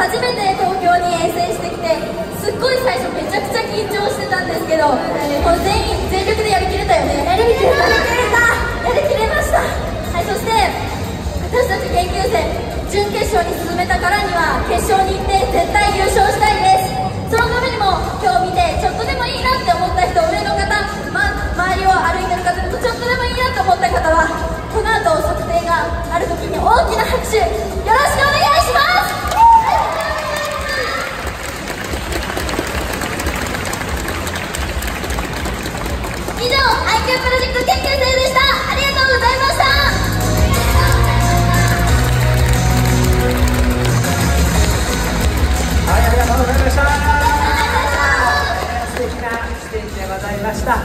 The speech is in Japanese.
初めて東京に遠征してきてすっごい最初めちゃくちゃ緊張してたんですけど、えー、もう全員全力でやりきれたよね。やりきれた。やりきれました、はい、そして私たち研究生準決勝に進めたからには決勝に行って絶対優勝したいです。そのためにも今日見てちょっとでもいいなって思った人上の方、ま、周りを歩いてる方とちょっとでもいいなと思った方はこの後測定がある時に大きな拍手よろしくお願いします。está